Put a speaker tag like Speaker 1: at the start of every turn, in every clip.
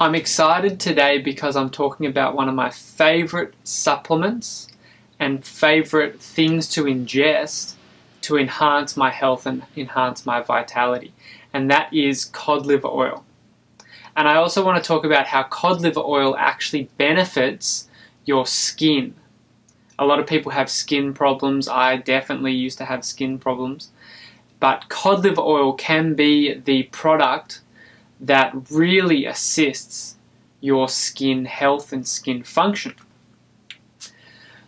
Speaker 1: I'm excited today because I'm talking about one of my favorite supplements and favorite things to ingest to enhance my health and enhance my vitality, and that is cod liver oil. And I also want to talk about how cod liver oil actually benefits your skin. A lot of people have skin problems. I definitely used to have skin problems. But cod liver oil can be the product that really assists your skin health and skin function.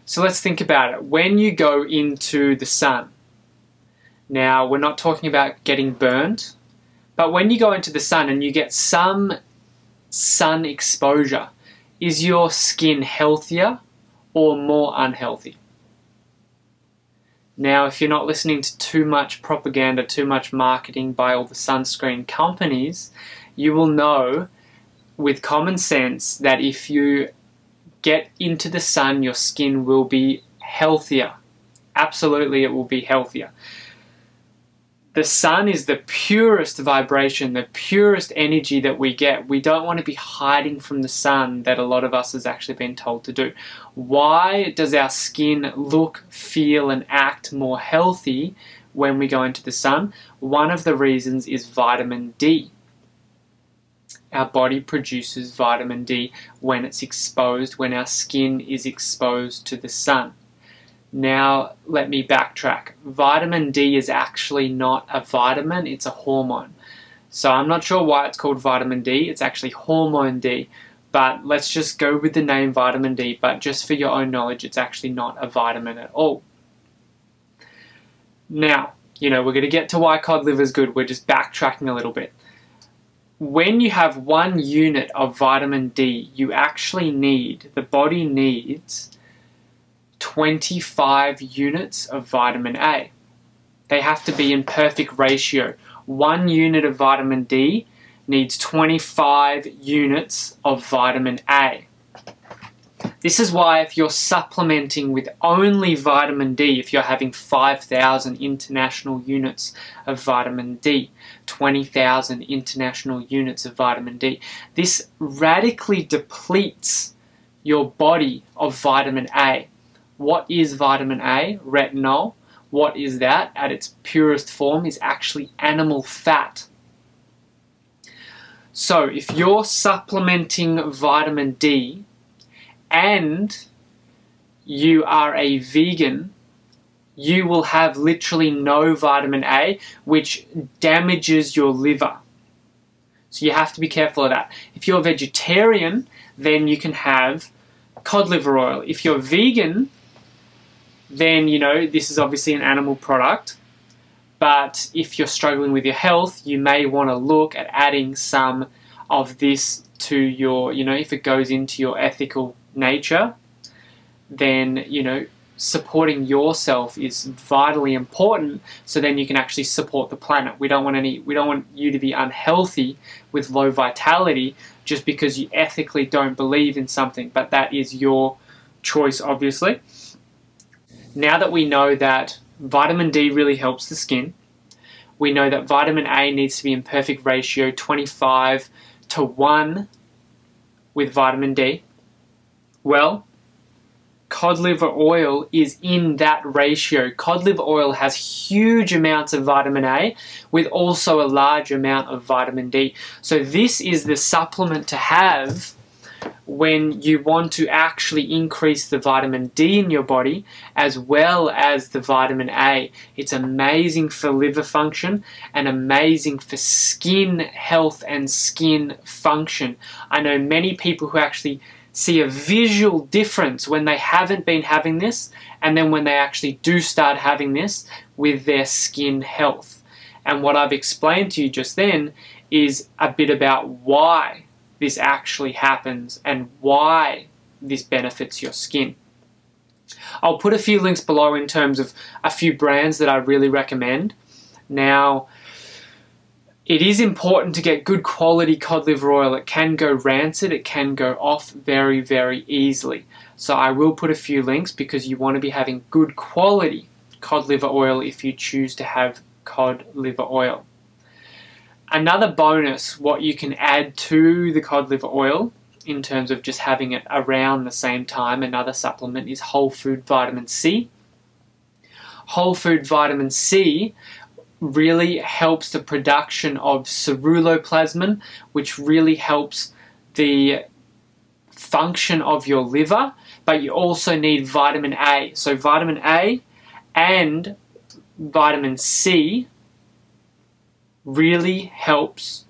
Speaker 1: So let's think about it. When you go into the sun, now we're not talking about getting burned, but when you go into the sun and you get some sun exposure, is your skin healthier or more unhealthy? Now, if you're not listening to too much propaganda, too much marketing by all the sunscreen companies, you will know with common sense that if you get into the sun, your skin will be healthier. Absolutely, it will be healthier. The sun is the purest vibration, the purest energy that we get. We don't want to be hiding from the sun that a lot of us has actually been told to do. Why does our skin look, feel, and act more healthy when we go into the sun? One of the reasons is vitamin D our body produces vitamin D when it's exposed, when our skin is exposed to the sun. Now, let me backtrack. Vitamin D is actually not a vitamin, it's a hormone. So I'm not sure why it's called vitamin D, it's actually hormone D. But let's just go with the name vitamin D, but just for your own knowledge, it's actually not a vitamin at all. Now, you know, we're going to get to why cod liver is good, we're just backtracking a little bit when you have one unit of vitamin D, you actually need, the body needs 25 units of vitamin A. They have to be in perfect ratio. One unit of vitamin D needs 25 units of vitamin A. This is why if you're supplementing with only vitamin D, if you're having 5,000 international units of vitamin D, 20,000 international units of vitamin D, this radically depletes your body of vitamin A. What is vitamin A? Retinol. What is that? At its purest form is actually animal fat. So if you're supplementing vitamin D and you are a vegan, you will have literally no vitamin A, which damages your liver. So you have to be careful of that. If you're vegetarian, then you can have cod liver oil. If you're vegan, then you know this is obviously an animal product. But if you're struggling with your health, you may want to look at adding some of this to your, you know, if it goes into your ethical nature, then, you know, supporting yourself is vitally important so then you can actually support the planet. We don't want any we don't want you to be unhealthy with low vitality just because you ethically don't believe in something, but that is your choice obviously. Now that we know that vitamin D really helps the skin, we know that vitamin A needs to be in perfect ratio 25 to 1 with vitamin D. Well, cod liver oil is in that ratio. Cod liver oil has huge amounts of vitamin A with also a large amount of vitamin D. So this is the supplement to have when you want to actually increase the vitamin D in your body as well as the vitamin A. It's amazing for liver function and amazing for skin health and skin function. I know many people who actually see a visual difference when they haven't been having this and then when they actually do start having this with their skin health. And what I've explained to you just then is a bit about why this actually happens and why this benefits your skin. I'll put a few links below in terms of a few brands that I really recommend. Now, it is important to get good quality cod liver oil. It can go rancid, it can go off very, very easily. So I will put a few links because you want to be having good quality cod liver oil if you choose to have cod liver oil. Another bonus, what you can add to the cod liver oil in terms of just having it around the same time, another supplement is whole food vitamin C. Whole food vitamin C really helps the production of ceruloplasmin, which really helps the function of your liver, but you also need vitamin A. So, vitamin A and vitamin C really helps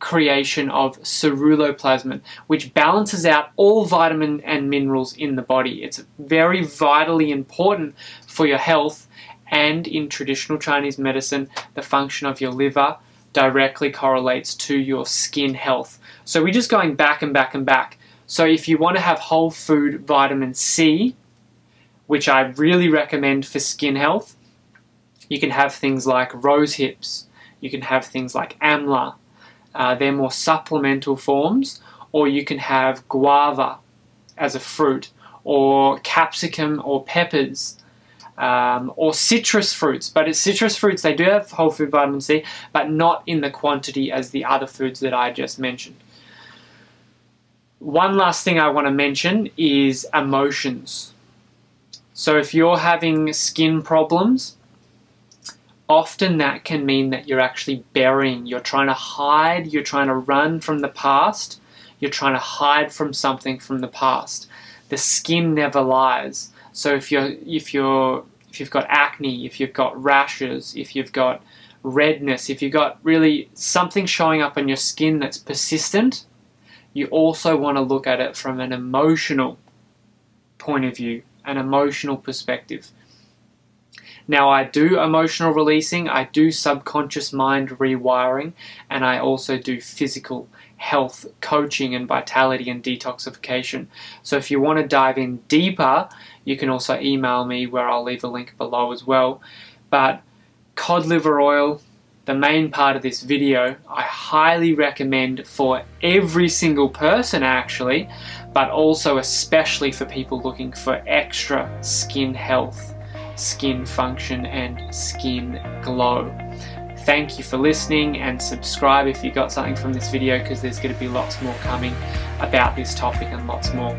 Speaker 1: creation of ceruloplasmin, which balances out all vitamin and minerals in the body. It's very vitally important for your health and in traditional Chinese medicine, the function of your liver directly correlates to your skin health. So we're just going back and back and back. So if you want to have whole food vitamin C, which I really recommend for skin health, you can have things like rose hips, you can have things like amla, uh, they're more supplemental forms, or you can have guava as a fruit, or capsicum or peppers, um, or citrus fruits. But it's citrus fruits, they do have whole food vitamin C, but not in the quantity as the other foods that I just mentioned. One last thing I want to mention is emotions. So if you're having skin problems, often that can mean that you're actually burying, you're trying to hide, you're trying to run from the past, you're trying to hide from something from the past. The skin never lies. So if you're if you're if you've got acne, if you've got rashes, if you've got redness, if you've got really something showing up on your skin that's persistent, you also want to look at it from an emotional point of view, an emotional perspective. Now, I do emotional releasing, I do subconscious mind rewiring, and I also do physical health coaching and vitality and detoxification. So, if you want to dive in deeper, you can also email me where I'll leave a link below as well. But cod liver oil, the main part of this video, I highly recommend for every single person actually, but also especially for people looking for extra skin health skin function and skin glow. Thank you for listening and subscribe if you got something from this video because there's going to be lots more coming about this topic and lots more.